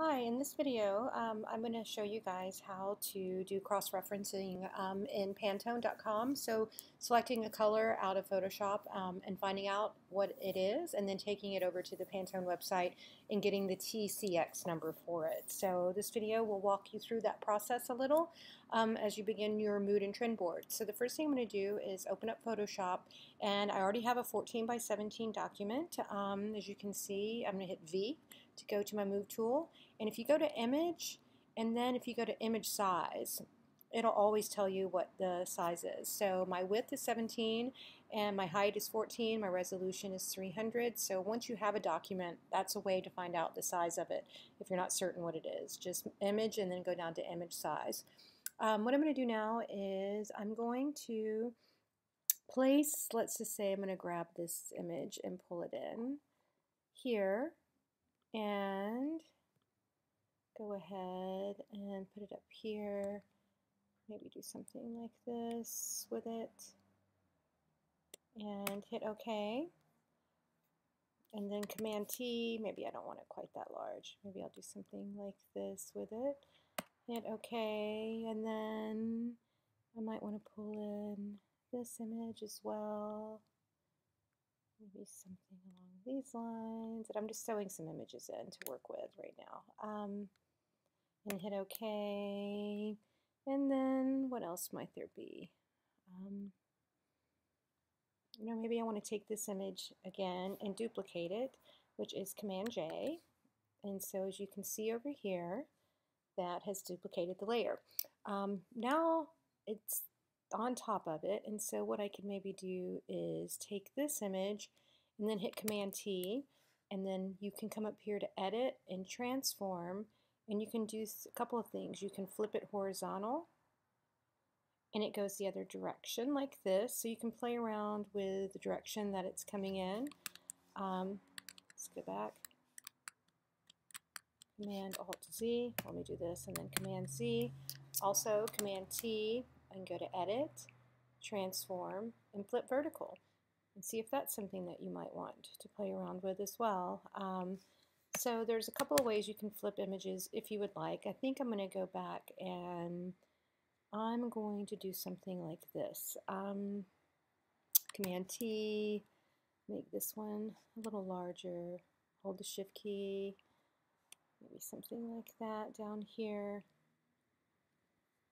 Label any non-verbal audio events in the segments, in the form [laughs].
Hi, in this video um, I'm going to show you guys how to do cross-referencing um, in Pantone.com. So selecting a color out of Photoshop um, and finding out what it is and then taking it over to the Pantone website and getting the TCX number for it. So this video will walk you through that process a little um, as you begin your mood and trend board. So the first thing I'm going to do is open up Photoshop and I already have a 14 by 17 document. Um, as you can see I'm going to hit V to go to my move tool and if you go to image and then if you go to image size it'll always tell you what the size is. So my width is 17 and my height is 14, my resolution is 300. So once you have a document, that's a way to find out the size of it if you're not certain what it is. Just image and then go down to image size. Um, what I'm going to do now is I'm going to place, let's just say I'm going to grab this image and pull it in here and go ahead and put it up here. Maybe do something like this with it and hit OK. And then Command T, maybe I don't want it quite that large. Maybe I'll do something like this with it. Hit OK, and then I might want to pull in this image as well. Maybe something along these lines. And I'm just sewing some images in to work with right now. Um, and hit OK. And then what else might there be? Um, you know, maybe I want to take this image again and duplicate it, which is Command J. And so as you can see over here, that has duplicated the layer. Um, now it's on top of it, and so what I can maybe do is take this image and then hit Command T, and then you can come up here to Edit and Transform, and you can do a couple of things. You can flip it horizontal and it goes the other direction like this. So you can play around with the direction that it's coming in. Um, let's go back. Command Alt Z. Let me do this and then Command Z. Also Command T and go to Edit, Transform, and Flip Vertical. And see if that's something that you might want to play around with as well. Um, so there's a couple of ways you can flip images if you would like. I think I'm going to go back and I'm going to do something like this. Um, Command T, make this one a little larger, hold the Shift key, maybe something like that down here.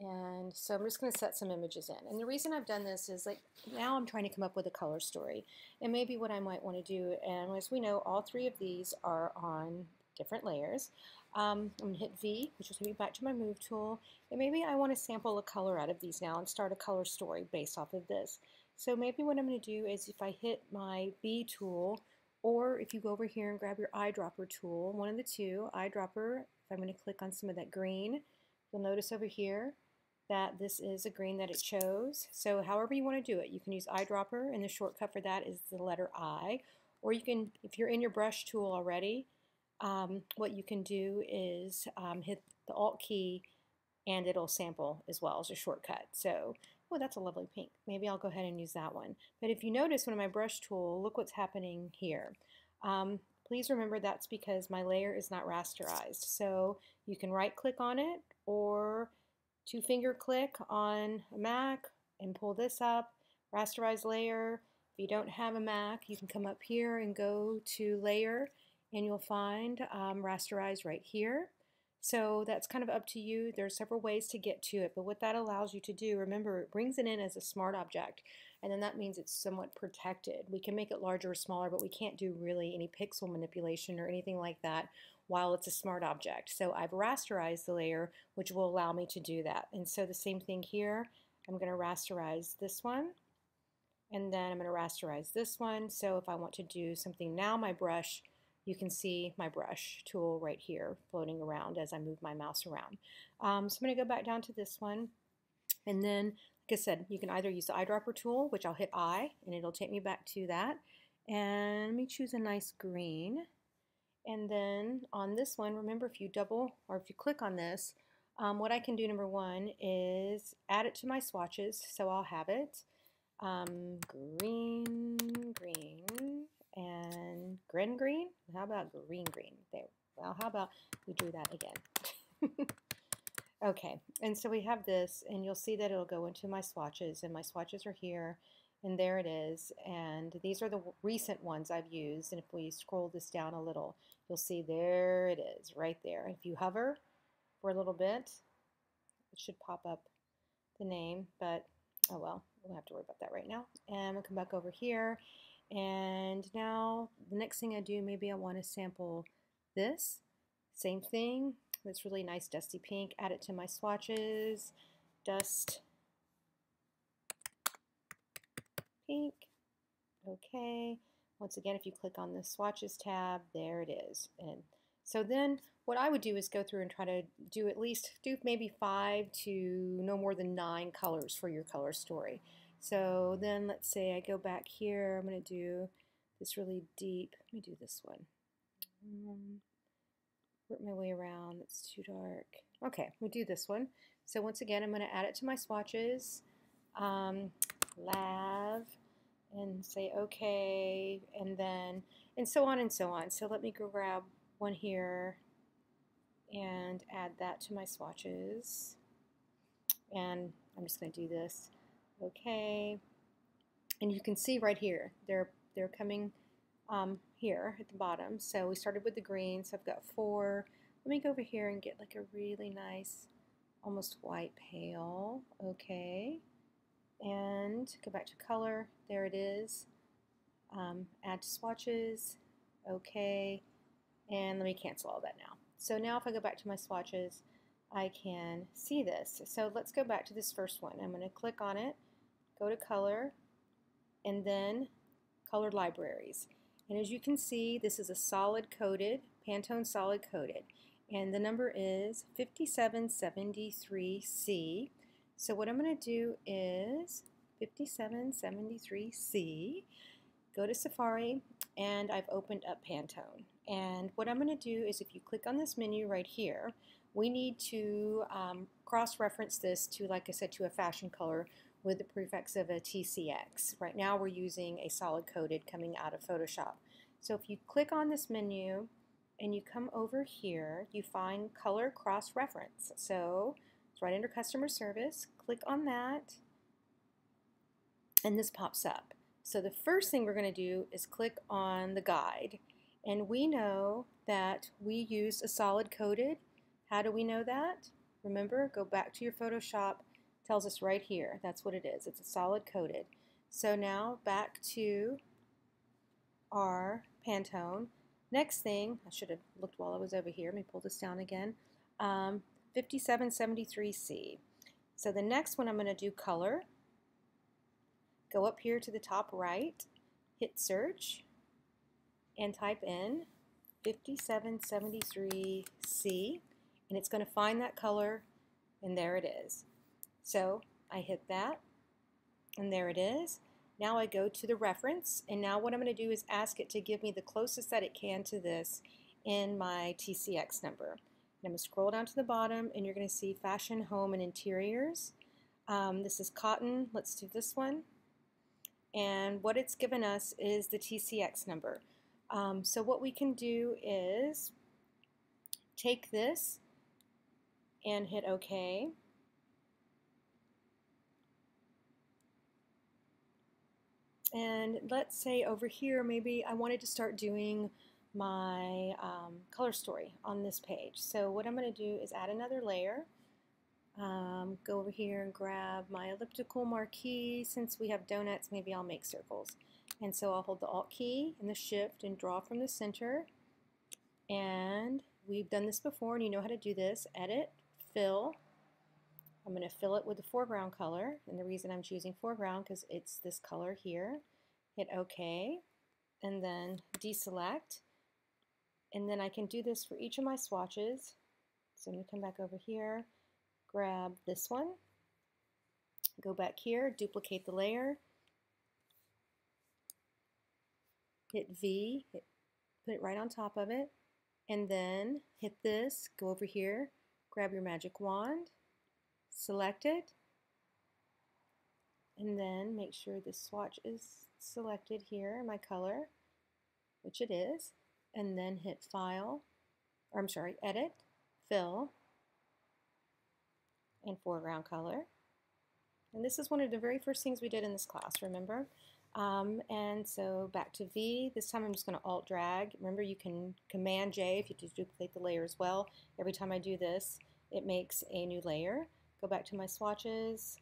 And so I'm just going to set some images in. And the reason I've done this is like now I'm trying to come up with a color story. And maybe what I might want to do, and as we know, all three of these are on different layers. Um, I'm going to hit V, which will take me back to my move tool. And maybe I want to sample a color out of these now and start a color story based off of this. So maybe what I'm going to do is if I hit my B tool, or if you go over here and grab your eyedropper tool, one of the two, eyedropper, if I'm going to click on some of that green, you'll notice over here that this is a green that it chose. So however you want to do it, you can use eyedropper and the shortcut for that is the letter I. Or you can, if you're in your brush tool already, um, what you can do is um, hit the Alt key and it'll sample as well as a shortcut. So, oh, that's a lovely pink. Maybe I'll go ahead and use that one. But if you notice when my brush tool, look what's happening here. Um, please remember that's because my layer is not rasterized. So you can right click on it or two finger click on a Mac and pull this up, rasterize layer. If you don't have a Mac, you can come up here and go to layer and you'll find um, rasterize right here. So that's kind of up to you. There are several ways to get to it, but what that allows you to do, remember, it brings it in as a smart object, and then that means it's somewhat protected. We can make it larger or smaller, but we can't do really any pixel manipulation or anything like that while it's a smart object. So I've rasterized the layer, which will allow me to do that. And so the same thing here, I'm going to rasterize this one, and then I'm going to rasterize this one. So if I want to do something now, my brush, you can see my brush tool right here floating around as I move my mouse around. Um, so I'm going to go back down to this one, and then, like I said, you can either use the eyedropper tool, which I'll hit I, and it'll take me back to that. And let me choose a nice green. And then on this one, remember if you double or if you click on this, um, what I can do number one is add it to my swatches. So I'll have it um, green, green, and green green. How about green green? There, well, how about we do that again? [laughs] okay, and so we have this, and you'll see that it'll go into my swatches, and my swatches are here, and there it is. And these are the recent ones I've used, and if we scroll this down a little, you'll see there it is, right there. If you hover for a little bit, it should pop up the name, but oh well, we'll have to worry about that right now. And we'll come back over here, and now the next thing I do, maybe I want to sample this. Same thing, this really nice dusty pink, add it to my swatches, dust, pink, okay. Once again, if you click on the swatches tab, there it is. And so then what I would do is go through and try to do at least, do maybe five to no more than nine colors for your color story. So then let's say I go back here, I'm going to do this really deep, let me do this one. Um, work my way around, it's too dark. Okay, we'll do this one. So once again, I'm going to add it to my swatches, um, lav, and say okay, and then, and so on and so on. So let me go grab one here and add that to my swatches. And I'm just going to do this okay. And you can see right here, they're, they're coming um, here at the bottom. So we started with the green, so I've got four. Let me go over here and get like a really nice, almost white pale. Okay. And go back to color. There it is. Um, add to swatches. Okay. And let me cancel all that now. So now if I go back to my swatches, I can see this. So let's go back to this first one. I'm going to click on it go to color, and then colored libraries. And as you can see, this is a solid coated, Pantone solid coated. And the number is 5773C. So what I'm going to do is 5773C, go to Safari, and I've opened up Pantone. And what I'm going to do is if you click on this menu right here, we need to um, cross-reference this to, like I said, to a fashion color with the prefix of a TCX. Right now we're using a solid-coated coming out of Photoshop. So if you click on this menu and you come over here, you find color cross reference. So it's right under customer service. Click on that and this pops up. So the first thing we're going to do is click on the guide. And we know that we used a solid coated. How do we know that? Remember, go back to your Photoshop tells us right here. That's what it is. It's a solid coated. So now back to our Pantone. Next thing, I should have looked while I was over here. Let me pull this down again. Um, 5773C. So the next one I'm going to do color. Go up here to the top right, hit search, and type in 5773C, and it's going to find that color, and there it is. So I hit that, and there it is. Now I go to the reference, and now what I'm going to do is ask it to give me the closest that it can to this in my TCX number. And I'm going to scroll down to the bottom, and you're going to see Fashion, Home, and Interiors. Um, this is cotton. Let's do this one. And what it's given us is the TCX number. Um, so what we can do is take this and hit OK. And let's say over here, maybe I wanted to start doing my um, color story on this page. So what I'm going to do is add another layer. Um, go over here and grab my elliptical marquee. Since we have donuts, maybe I'll make circles. And so I'll hold the Alt key and the Shift and draw from the center. And we've done this before and you know how to do this. Edit, Fill. I'm going to fill it with the foreground color, and the reason I'm choosing foreground because it's this color here. Hit OK, and then deselect, and then I can do this for each of my swatches. So I'm going to come back over here, grab this one, go back here, duplicate the layer, hit V, hit, put it right on top of it, and then hit this, go over here, grab your magic wand, select it, and then make sure the swatch is selected here, in my color, which it is, and then hit File, or I'm sorry, edit, fill, and foreground color. And this is one of the very first things we did in this class, remember? Um, and so back to V, this time I'm just going to Alt drag. Remember you can Command J if you just duplicate the layer as well. Every time I do this, it makes a new layer. Go back to my swatches,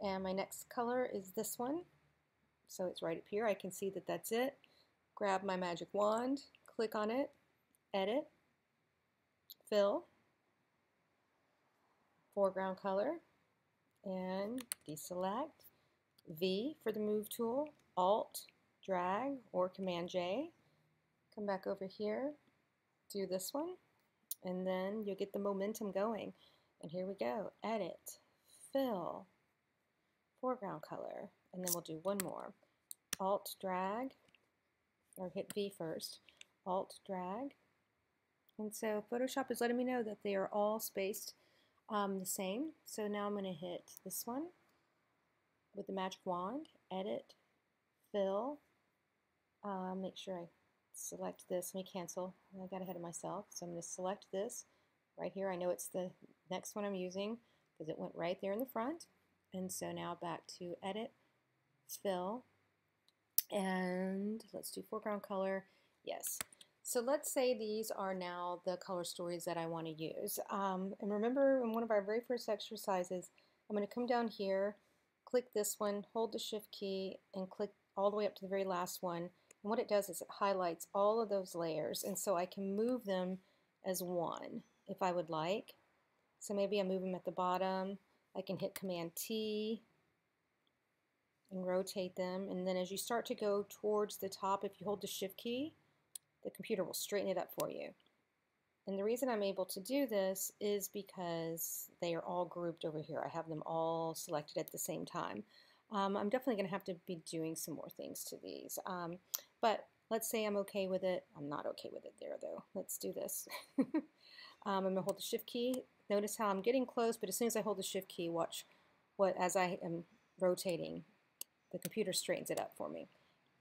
and my next color is this one. So it's right up here. I can see that that's it. Grab my magic wand, click on it, edit, fill, foreground color, and deselect. V for the move tool, Alt, drag, or Command J. Come back over here, do this one, and then you'll get the momentum going. And here we go, edit, fill, foreground color, and then we'll do one more. Alt, drag, or hit V first, Alt, drag. And so Photoshop is letting me know that they are all spaced um, the same. So now I'm going to hit this one with the magic wand, edit, fill, uh, make sure I select this. Let me cancel. I got ahead of myself. So I'm going to select this right here. I know it's the next one I'm using because it went right there in the front. And so now back to edit, fill, and let's do foreground color. Yes. So let's say these are now the color stories that I want to use. Um, and remember in one of our very first exercises, I'm going to come down here, click this one, hold the shift key, and click all the way up to the very last one. And what it does is it highlights all of those layers. And so I can move them as one if I would like. So maybe I move them at the bottom. I can hit Command T and rotate them. And then as you start to go towards the top, if you hold the shift key, the computer will straighten it up for you. And the reason I'm able to do this is because they are all grouped over here. I have them all selected at the same time. Um, I'm definitely going to have to be doing some more things to these. Um, but let's say I'm okay with it. I'm not okay with it there though. Let's do this. [laughs] um, I'm going to hold the shift key. Notice how I'm getting close, but as soon as I hold the shift key, watch what as I am rotating, the computer straightens it up for me.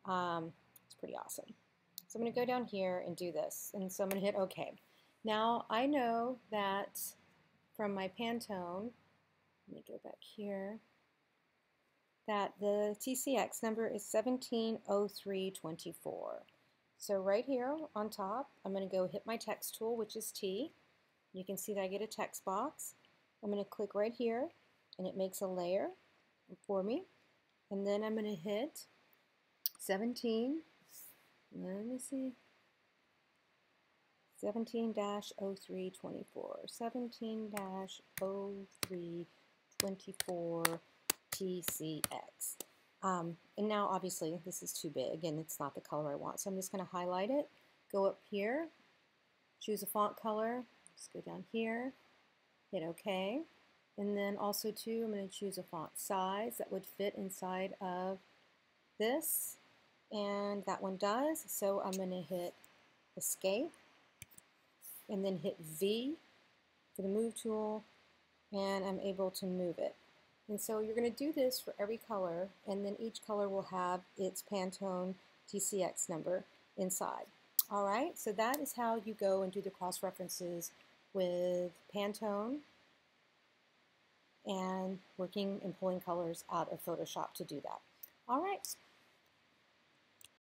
Um, it's pretty awesome. So I'm going to go down here and do this. And so I'm going to hit OK. Now I know that from my Pantone, let me go back here, that the TCX number is 170324. So right here on top, I'm going to go hit my text tool, which is T. You can see that I get a text box. I'm going to click right here, and it makes a layer for me. And then I'm going to hit 17 let me see. 17-0324. 17-0324 TCX. Um, and now obviously this is too big and it's not the color I want. So I'm just going to highlight it, go up here, choose a font color, just go down here, hit OK. And then also too, I'm going to choose a font size that would fit inside of this and that one does. So I'm going to hit escape and then hit V for the move tool and I'm able to move it. And so you're going to do this for every color and then each color will have its Pantone TCX number inside. Alright, so that is how you go and do the cross references with Pantone and working and pulling colors out of Photoshop to do that. Alright,